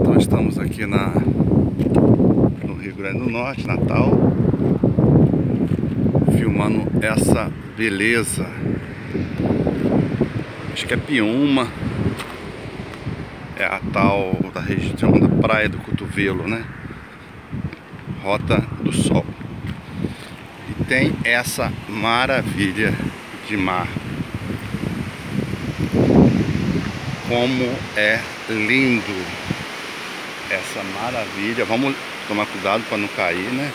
Então estamos aqui na, no Rio Grande do Norte, Natal, filmando essa beleza. Acho que é Piuma. É a tal da região da Praia do Cotovelo, né? Rota do Sol. E tem essa maravilha de mar. Como é lindo essa maravilha. Vamos tomar cuidado para não cair, né?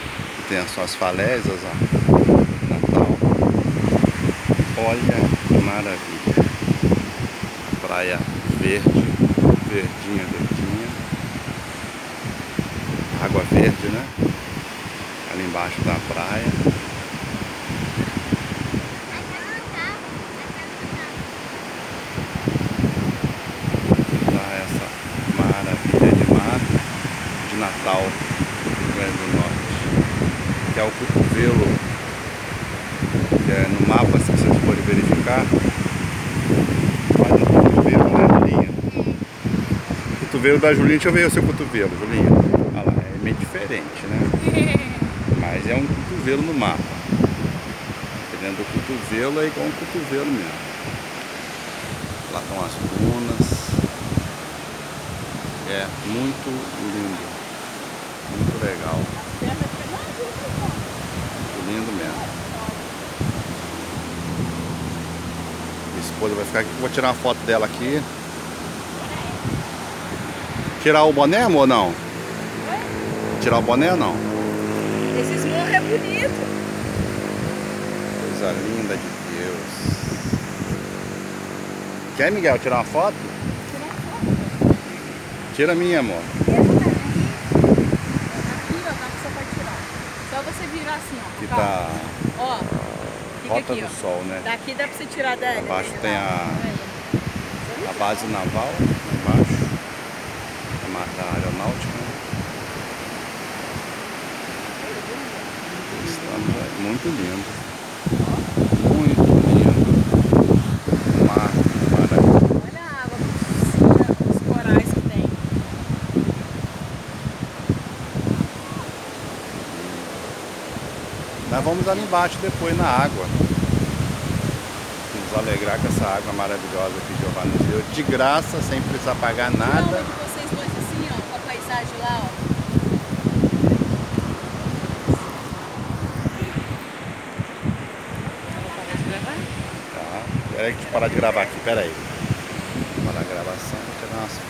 Tem as suas falésias, ó. Natal. Olha que maravilha. Praia verde, verdinha, verdinha. Água verde, né? Ali embaixo da praia. Natal do Grande do Norte, que é o cotovelo, que é no mapa, se vocês forem verificar, o cotovelo, né, Julinha? Cotovelo da Julinha, deixa eu ver o seu cotovelo, Julinha. Olha lá, é meio diferente, né? Mas é um cotovelo no mapa. Dependendo do cotovelo, é igual um cotovelo mesmo. Lá estão as dunas. É muito lindo. Legal. Muito lindo mesmo. Minha esposa vai ficar aqui. Vou tirar uma foto dela aqui. Tirar o boné, amor, não? Tirar o boné ou não? Esses morros é bonito. Coisa linda de Deus. Quer, Miguel, tirar uma foto. Tira a minha, amor. Você virar assim, ó. Que tá. Ó. Fica Rota aqui, do ó. Sol, né? Daqui dá pra você tirar dela. Abaixo tem a, a base naval, embaixo. A mata aeronáutica. É muito lindo. Muito lindo. Mar maravilhoso. Olha a água, os corais que tem. Nós vamos ali embaixo depois na água. Nos alegrar com essa água maravilhosa que Giovanni nos deu. De graça, sem precisar pagar nada. Não, vocês dois assim, ó, com a paisagem lá, ó. Tá. Peraí, deixa eu parar de gravar aqui, peraí. Parar a gravação, vou tirar umas